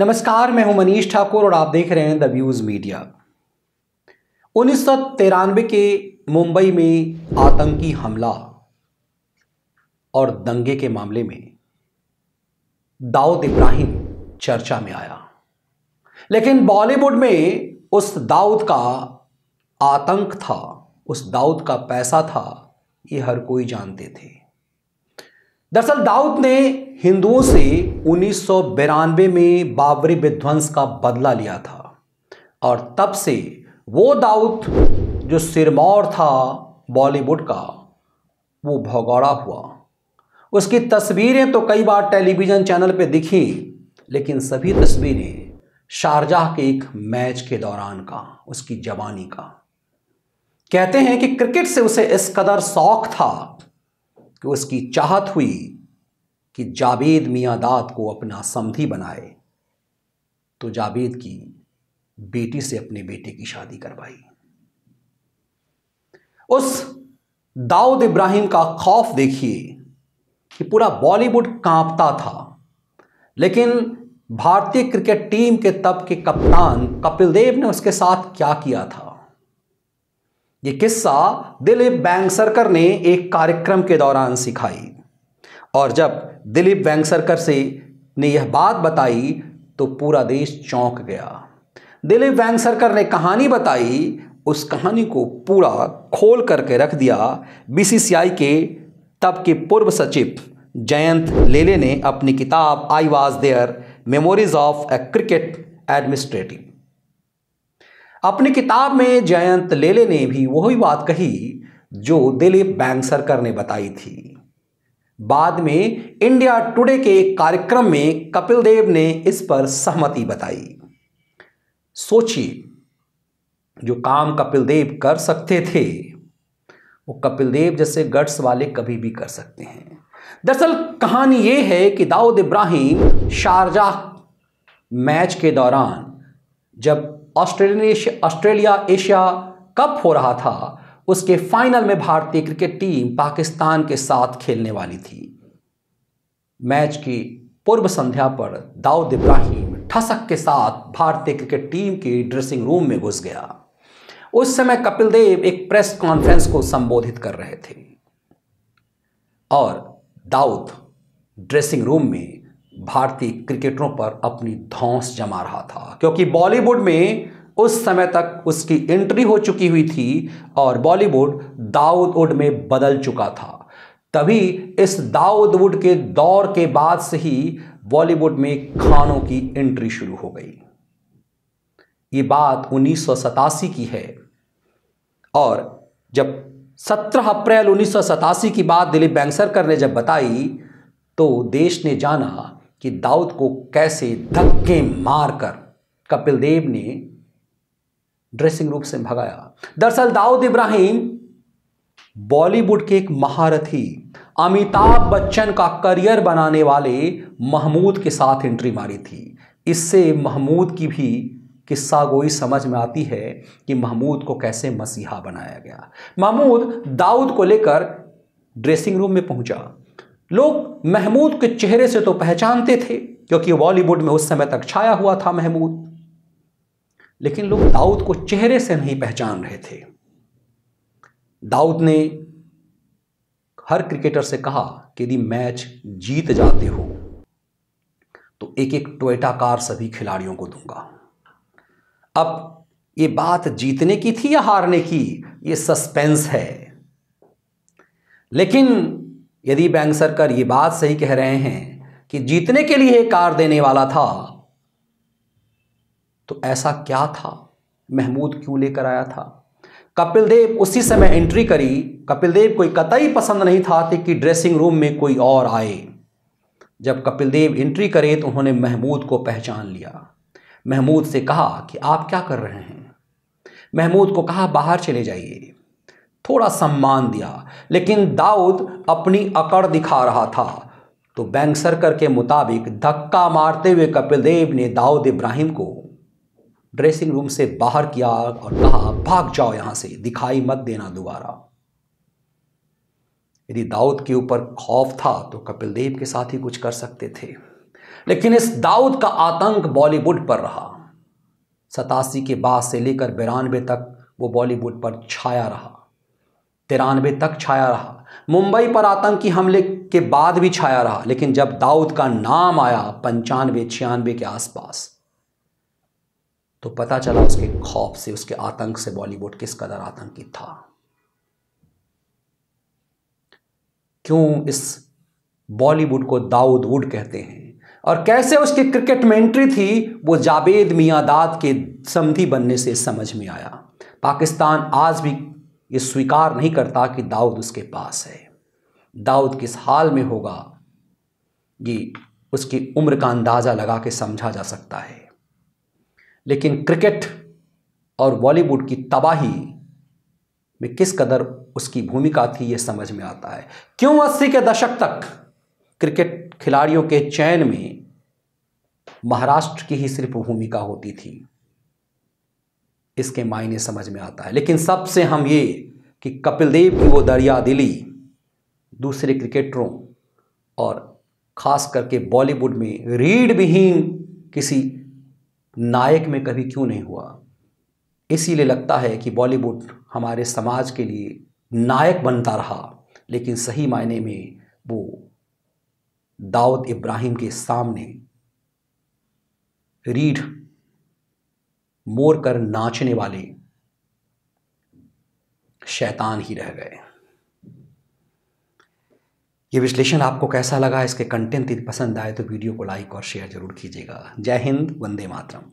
नमस्कार, मैं हूँ मनीष ठाकुर और आप देख रहे हैं द व्यूज़ मीडिया उन्नीस सौ तिरानबे के मुंबई में आतंकी हमला और दंगे के मामले में दाऊद इब्राहिम चर्चा में आया। लेकिन बॉलीवुड में उस दाऊद का आतंक था, उस दाऊद का पैसा था, ये हर कोई जानते थे। दरअसल दाऊद ने हिंदुओं से उन्नीस में बाबरी विध्वंस का बदला लिया था। और तब से वो दाऊद, जो सिरमौर था बॉलीवुड का, वो भगौड़ा हुआ। उसकी तस्वीरें तो कई बार टेलीविज़न चैनल पे दिखी, लेकिन सभी तस्वीरें शारजाह के एक मैच के दौरान का, उसकी जवानी का। कहते हैं कि क्रिकेट से उसे इस कदर शौक था कि उसकी चाहत हुई कि जावेद मियाँ दाद को अपना समधी बनाए तो जावेद की बेटी से अपने बेटे की शादी करवाई। उस दाऊद इब्राहिम का खौफ देखिए कि पूरा बॉलीवुड कांपता था, लेकिन भारतीय क्रिकेट टीम के तब के कप्तान कपिल देव ने उसके साथ क्या किया था? ये किस्सा दिलीप बैंगसरकर ने एक कार्यक्रम के दौरान सिखाई। और जब दिलीप बैंगसरकर से ने यह बात बताई तो पूरा देश चौंक गया। दिलीप बैंगसरकर ने कहानी बताई, उस कहानी को पूरा खोल करके रख दिया। बीसीसीआई के तब के पूर्व सचिव जयंत लेले ने अपनी किताब I was there memories of a cricket administrative अपनी किताब में जयंत लेले ने भी वही बात कही, जो दिलीप बैंगसरकर ने बताई थी। बाद में इंडिया टुडे के कार्यक्रम में कपिल देव ने इस पर सहमति बताई। सोचिए, जो काम कपिल देव कर सकते थे, वो कपिल देव जैसे गट्स वाले कभी भी कर सकते हैं। दरअसल कहानी ये है कि दाऊद इब्राहिम शारजाह मैच के दौरान जब ऑस्ट्रेलिया ऑस्ट्रेलिया एशिया कप हो रहा था, उसके फाइनल में भारतीय क्रिकेट टीम पाकिस्तान के साथ खेलने वाली थी। मैच की पूर्व संध्या पर दाऊद इब्राहिम ठसक के साथ भारतीय क्रिकेट टीम के ड्रेसिंग रूम में घुस गया। उस समय कपिल देव एक प्रेस कॉन्फ्रेंस को संबोधित कर रहे थे। और दाऊद ड्रेसिंग रूम में भारतीय क्रिकेटरों पर अपनी धौंस जमा रहा था, क्योंकि बॉलीवुड में उस समय तक उसकी एंट्री हो चुकी हुई थी और बॉलीवुड दाऊद में बदल चुका था। तभी इस दाऊद वुड के दौर के बाद से ही बॉलीवुड में खानों की एंट्री शुरू हो गई। ये बात उन्नीस सौ सतासी की है और जब 17 अप्रैल उन्नीस सौ सतासी की बात दिलीप बैंगसरकर ने जब बताई तो देश ने जाना कि दाऊद को कैसे धक्के मारकर कपिल देव ने ड्रेसिंग रूम से भगाया। दरअसल दाऊद इब्राहिम बॉलीवुड के एक महारथी, अमिताभ बच्चन का करियर बनाने वाले महमूद के साथ एंट्री मारी थी। इससे महमूद की भी किस्सा गोई समझ में आती है कि महमूद को कैसे मसीहा बनाया गया। महमूद दाऊद को लेकर ड्रेसिंग रूम में पहुँचा। लोग महमूद के चेहरे से तो पहचानते थे, क्योंकि बॉलीवुड में उस समय तक छाया हुआ था महमूद। लेकिन लोग दाऊद को चेहरे से नहीं पहचान रहे थे। दाऊद ने हर क्रिकेटर से कहा कि यदि मैच जीत जाते हो तो एक एक टोयटा कार सभी खिलाड़ियों को दूँगा। अब ये बात जीतने की थी या हारने की, ये सस्पेंस है। लेकिन यदि बैंक सरकार ये बात सही कह रहे हैं कि जीतने के लिए कार देने वाला था तो ऐसा क्या था? महमूद क्यों लेकर आया था? कपिल देव उसी समय एंट्री करी। कपिल देव कोई कतई पसंद नहीं था कि ड्रेसिंग रूम में कोई और आए। जब कपिल देव एंट्री करे तो उन्होंने महमूद को पहचान लिया। महमूद से कहा कि आप क्या कर रहे हैं? महमूद को कहा, बाहर चले जाइए। थोड़ा सम्मान दिया, लेकिन दाऊद अपनी अकड़ दिखा रहा था। तो बैंक सरकर के मुताबिक धक्का मारते हुए कपिल देव ने दाऊद इब्राहिम को ड्रेसिंग रूम से बाहर किया और कहा, भाग जाओ यहाँ से, दिखाई मत देना दोबारा। यदि दाऊद के ऊपर खौफ था तो कपिल देव के साथ ही कुछ कर सकते थे। लेकिन इस दाऊद का आतंक बॉलीवुड पर रहा। सतासी के बाद से लेकर बिरानवे तक वो बॉलीवुड पर छाया रहा। तिरानवे तक छाया रहा। मुंबई पर आतंकी हमले के बाद भी छाया रहा, लेकिन जब दाऊद का नाम आया पंचानवे छियानवे के आसपास तो पता चला उसके खौफ से, उसके आतंक से बॉलीवुड किस कदर आतंकित था। क्यों इस बॉलीवुड को दाऊद वुड कहते हैं? और कैसे उसकी क्रिकेट में एंट्री थी, वो जावेद मियादाद के समधी बनने से समझ में आया। पाकिस्तान आज भी ये स्वीकार नहीं करता कि दाऊद उसके पास है। दाऊद किस हाल में होगा ये उसकी उम्र का अंदाज़ा लगा के समझा जा सकता है। लेकिन क्रिकेट और बॉलीवुड की तबाही में किस कदर उसकी भूमिका थी ये समझ में आता है। क्यों अस्सी के दशक तक क्रिकेट खिलाड़ियों के चयन में महाराष्ट्र की ही सिर्फ़ भूमिका होती थी? इसके मायने समझ में आता है। लेकिन सबसे हम ये कि कपिल देव की वो दरिया दिली दूसरे क्रिकेटरों और ख़ास करके बॉलीवुड में रीड विहीन किसी नायक में कभी क्यों नहीं हुआ? इसीलिए लगता है कि बॉलीवुड हमारे समाज के लिए नायक बनता रहा, लेकिन सही मायने में वो दाऊद इब्राहिम के सामने रीढ़ मोर कर नाचने वाले शैतान ही रह गए। ये विश्लेषण आपको कैसा लगा? इसके कंटेंट यदि पसंद आए तो वीडियो को लाइक और शेयर ज़रूर कीजिएगा। जय हिंद, वंदे मातरम।